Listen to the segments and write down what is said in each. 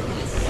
Shadows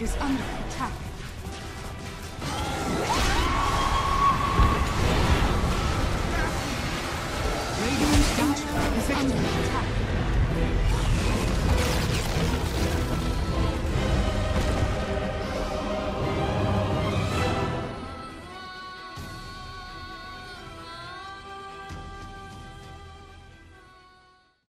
Is under attack. Radiant's is under attack.